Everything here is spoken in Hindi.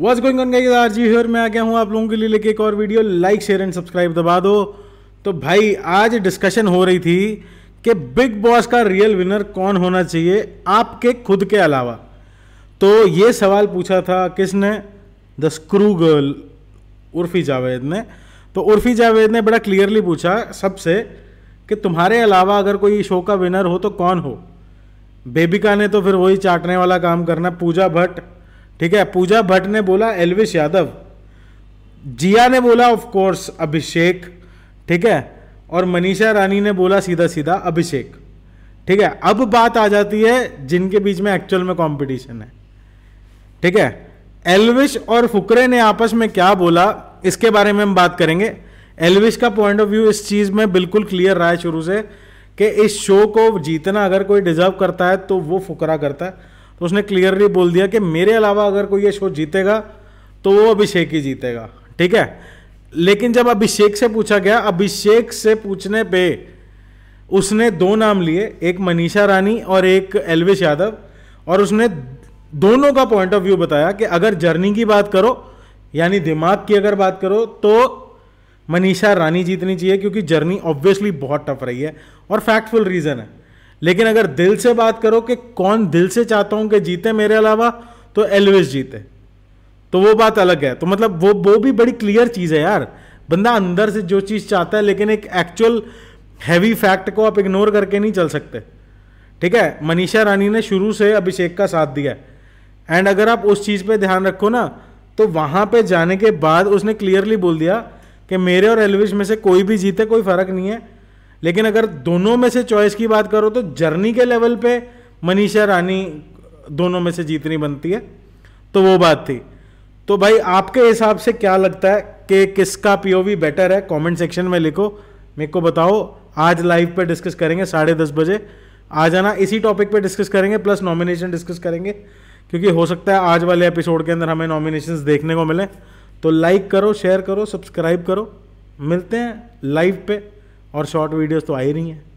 Was going on guys R G here मैं आ गया हूँ आप लोगों के लिए लेके एक और video like share and subscribe दबा दो। तो भाई, आज डिस्कशन हो रही थी कि बिग बॉस का रियल विनर कौन होना चाहिए आपके खुद के अलावा। तो ये सवाल पूछा था किसने? The screw girl Urfi Javed ने। तो उर्फी जावेद ने बड़ा क्लियरली पूछा सबसे कि तुम्हारे अलावा अगर कोई शो का विनर हो तो कौन हो? बेबिका ने तो फिर वही चाटने वाला काम करना, पूजा भट्ट। ठीक है, पूजा भट्ट ने बोला एलविश यादव। जिया ने बोला ऑफ़ कोर्स अभिषेक। ठीक है, और मनीषा रानी ने बोला, सीधा सीधा अभिषेक। ठीक है, अब बात आ जाती है जिनके बीच में एक्चुअल में कंपटीशन है। ठीक है एलविश और फुकरे ने आपस में क्या बोला, इसके बारे में हम बात करेंगे। एलविश का पॉइंट ऑफ़ व्यू इस चीज़ में बिल्कुल क्लियर रहा है शुरू से, कि इस शो को जीतना अगर कोई डिजर्व करता है तो वो फुकरा करता है। तो उसने क्लियरली बोल दिया कि मेरे अलावा अगर कोई ये शो जीतेगा तो वो अभिषेक ही जीतेगा, ठीक है? लेकिन जब अभिषेक से पूछा गया, अभिषेक से पूछने पे उसने दो नाम लिए, एक मनीषा रानी और एक एलविश यादव, और उसने दोनों का पॉइंट ऑफ़ व्यू बताया कि अगर जर्नी की बात करो, यानी दिमाग की अगर बात करो तो मनीषा रानी जीतनी चाहिए, क्योंकि जर्नी ऑब्वियसली बहुत टफ रही है, और फैक्टफुल रीजन है। लेकिन अगर दिल से बात करो कि कौन दिल से चाहता हूँ कि जीते मेरे अलावा तो एलविस जीते। तो वो बात अलग है। तो मतलब वो वो भी बड़ी क्लियर चीज़ है यार। बंदा अंदर से जो चीज़ चाहता है, लेकिन एक एक्चुअल हैवी फैक्ट को आप इग्नोर करके नहीं चल सकते। ठीक है? मनीषा रानी ने शुरू से अभिषेक का साथ दिया एंड अगर आप उस चीज़ पे ध्यान रखो ना तो वहाँ पे जाने के बाद उसने क्लियरली बोल दिया कि मेरे और एलविश में से कोई भी जीते, कोई फ़र्क नहीं है। लेकिन अगर दोनों में से चॉइस की बात करो तो जर्नी के लेवल पे मनीषा रानी दोनों में से जीतनी बनती है। तो वो बात थी। तो भाई, आपके हिसाब से क्या लगता है कि किसका पीओवी बेटर है? कमेंट सेक्शन में लिखो। मेरे को बताओ। आज लाइव पे डिस्कस करेंगे साढ़े दस बजे। आ जाना इसी टॉपिक पे डिस्कस करेंगे प्लस नॉमिनेशन डिस्कस करेंगे। क्योंकि हो सकता है आज वाले एपिसोड के अंदर हमें नॉमिनेशंस देखने को मिले। तो लाइक करो शेयर करो सब्सक्राइब करो। मिलते हैं लाइव पे। और शॉर्ट वीडियोस तो आ ही रही हैं।